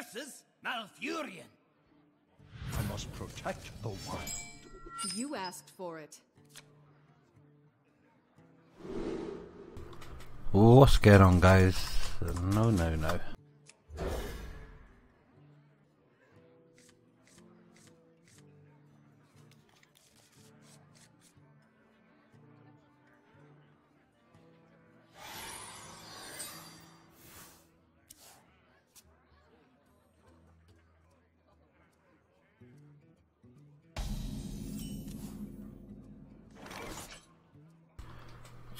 versus Malfurion. I must protect the wild. You asked for it. What's going on, guys? No, no, no.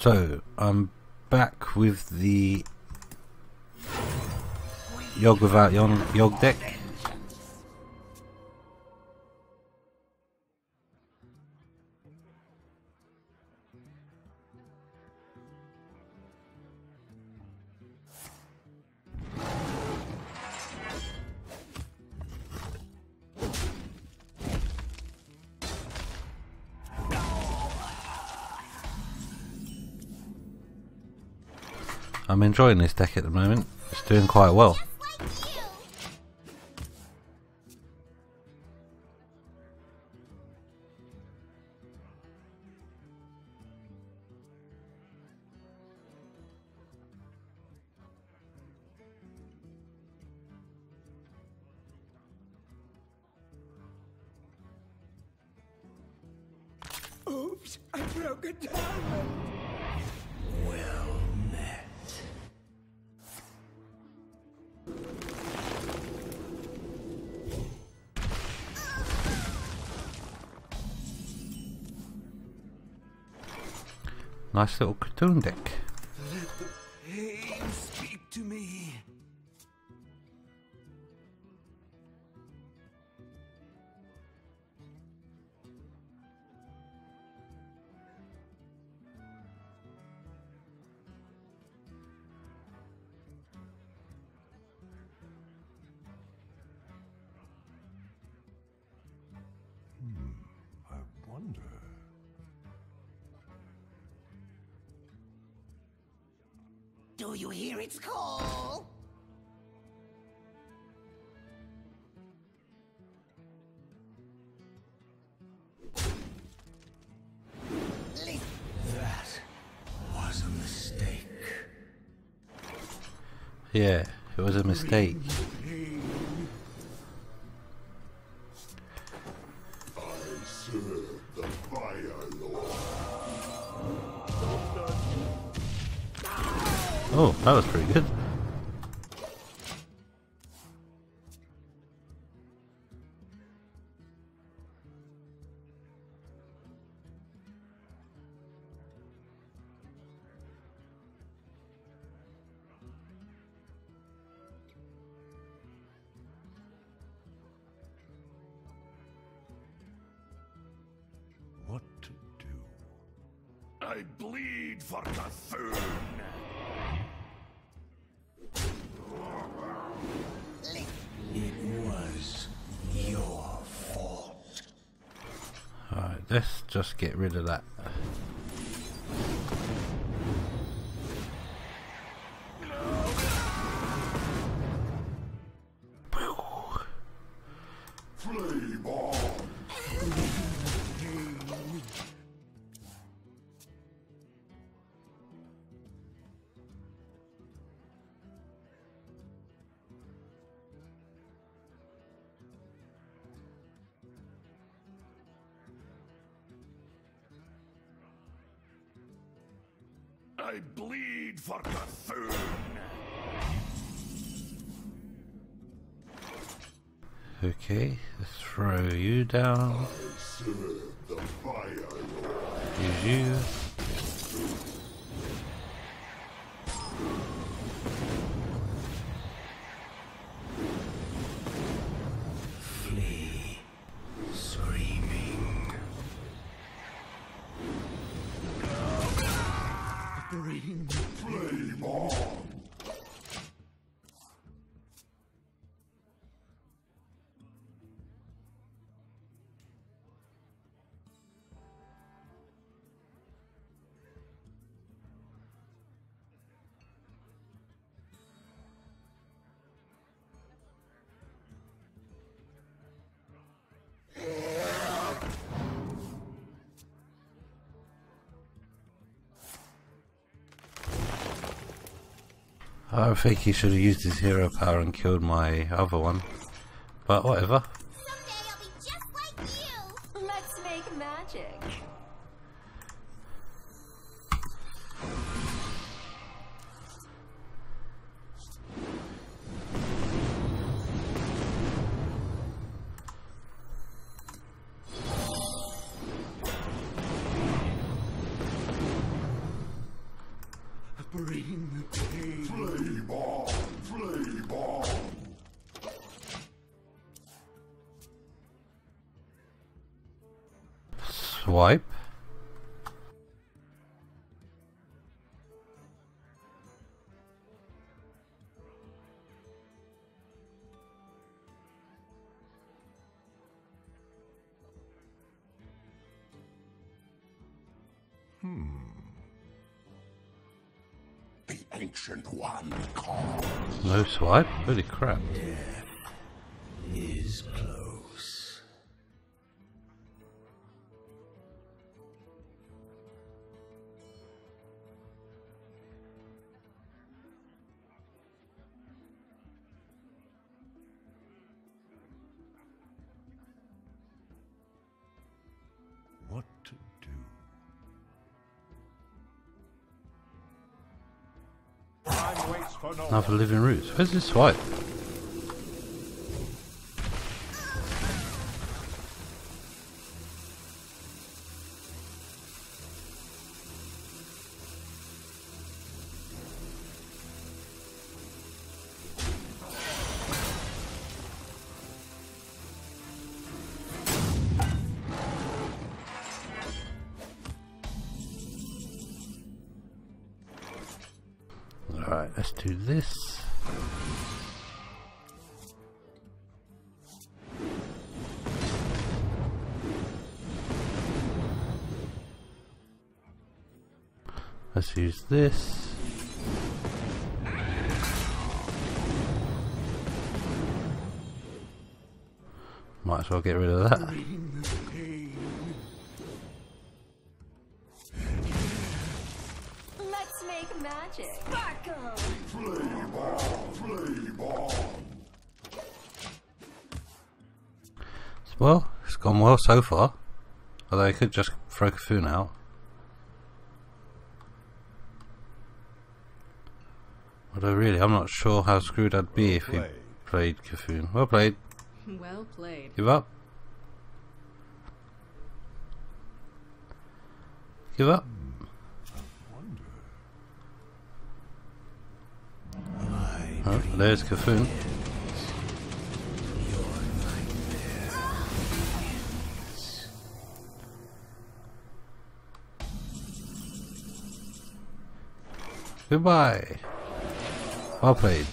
So, I'm back with the Yogg without Yogg deck. I'm enjoying this deck at the moment. It's doing quite well. Oops, I broke a diamond. Nice little cartoon deck. Do you hear its call? That was a mistake. Yeah, it was a mistake. Oh, that was pretty good. What to do? I bleed for C'Thun. Let's just get rid of that. I bleed for C'Thun. Okay, throw you down. Use you. I think he should have used his hero power and killed my other one. But whatever. Someday I'll be just like you. Let's make magic. Swipe. Hmm. The Ancient One calls. No swipe? Holy crap. Is Another living roots. Where's this swipe? Alright, let's do this. Let's use this. Might as well get rid of that. Magic. Sparkle. Flame on! Flame on! Well, it's gone well so far. Although I could just throw C'Thun out. Although really, I'm not sure how screwed I'd be if he played. played C'Thun. Well played. Well played. Give up. Give up. Oh, there's C'Thun. Goodbye. Well played.